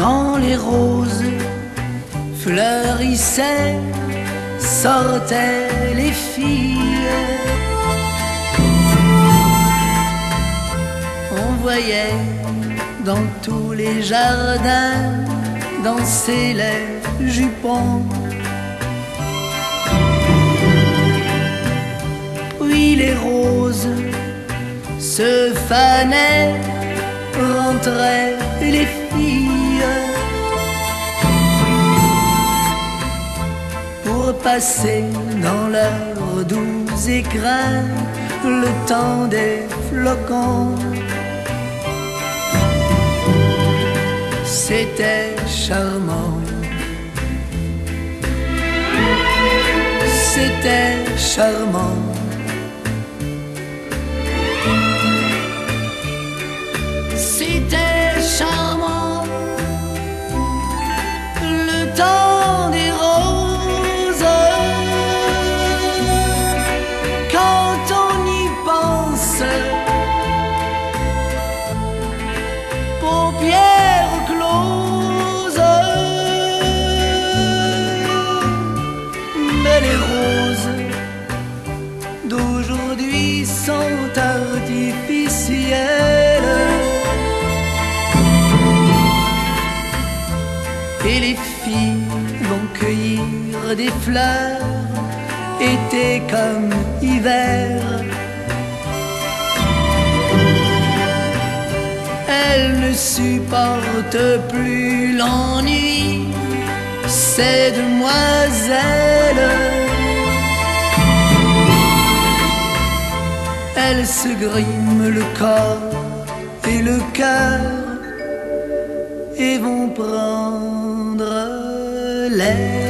Quand les roses fleurissaient, sortaient les filles. On voyait dans tous les jardins danser les jupons. Puis les roses se fanaient, rentraient les filles pour passer dans leurs doux écrins le temps des flocons. C'était charmant. C'était charmant. Et les filles vont cueillir des fleurs, été comme hiver. Elles ne supportent plus l'ennui, ces demoiselles. Elles se griment le corps et le cœur et vont prendre l'air.